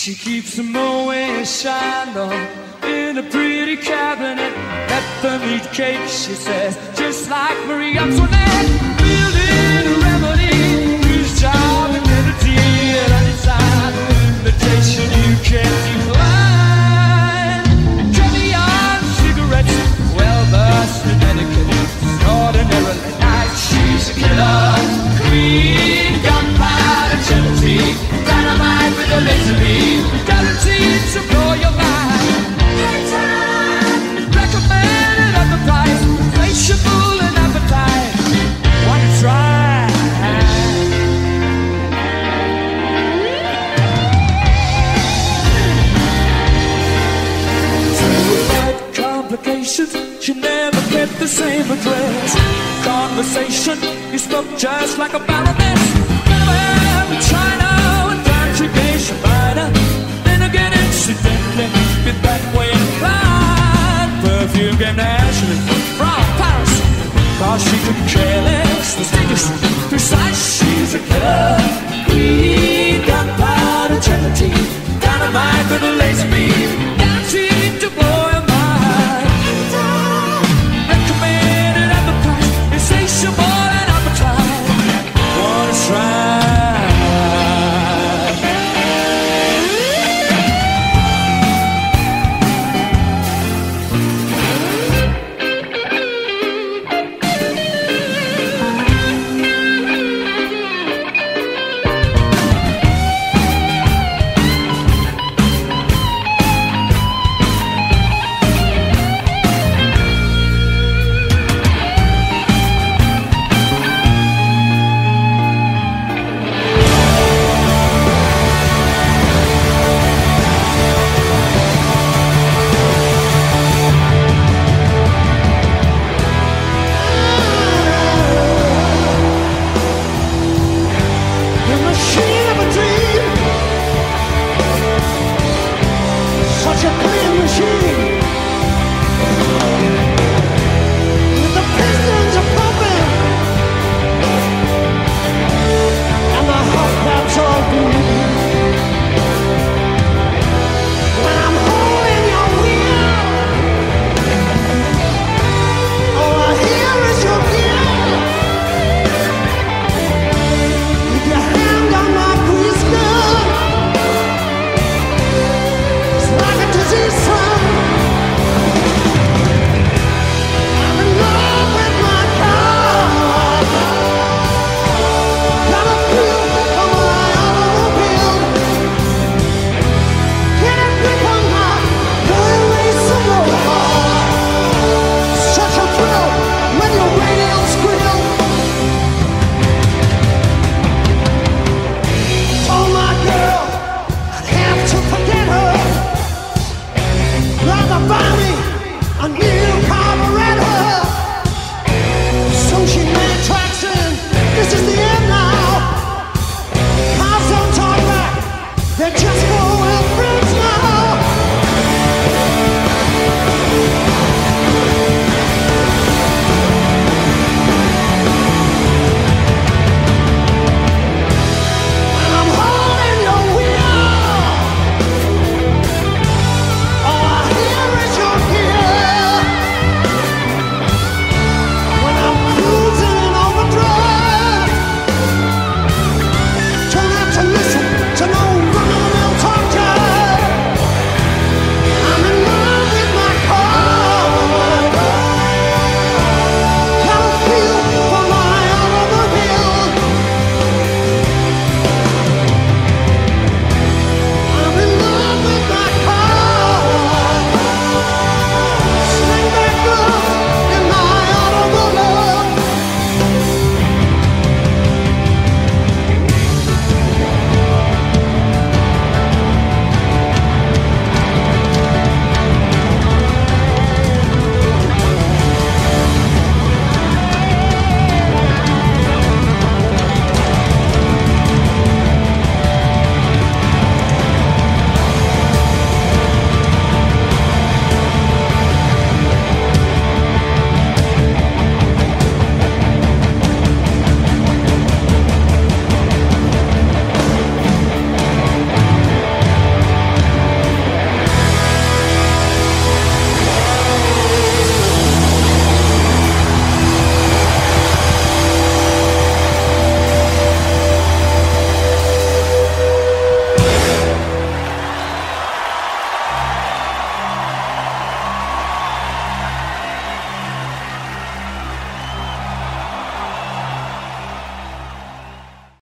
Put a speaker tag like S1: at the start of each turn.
S1: She keeps a Moet in a pretty cabinet. Peppermint cake, she says, just like Marie Antoinette. the same address. Conversation, you spoke just like a baroness. Never in China, and conjugation minor. Then again, incidentally, get that way implied. Perfume came naturally from Paris. Cause she could care less. The status, precise, she's a killer. got gunpowder, gelatine, dynamite, with a laser beam.